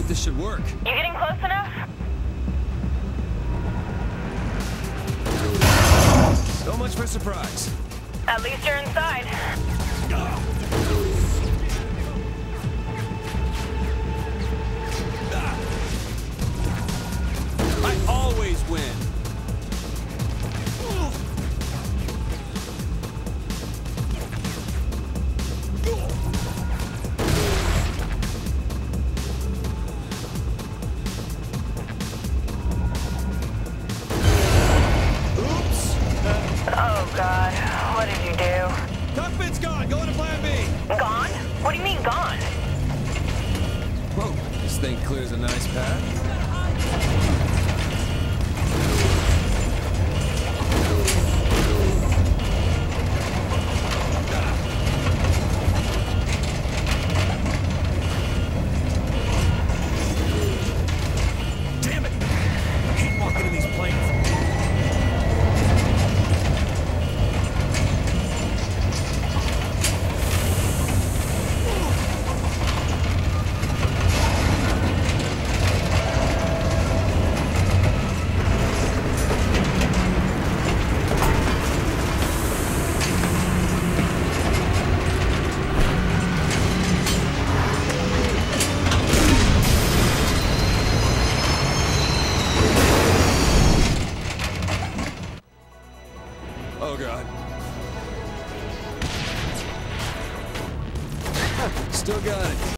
this should work. You getting close enough? So much for surprise. At least you're inside. Cockpit's gone. Going to plan B. Gone? What do you mean gone? Whoa, this thing clears a nice path. Oh god. Still got it.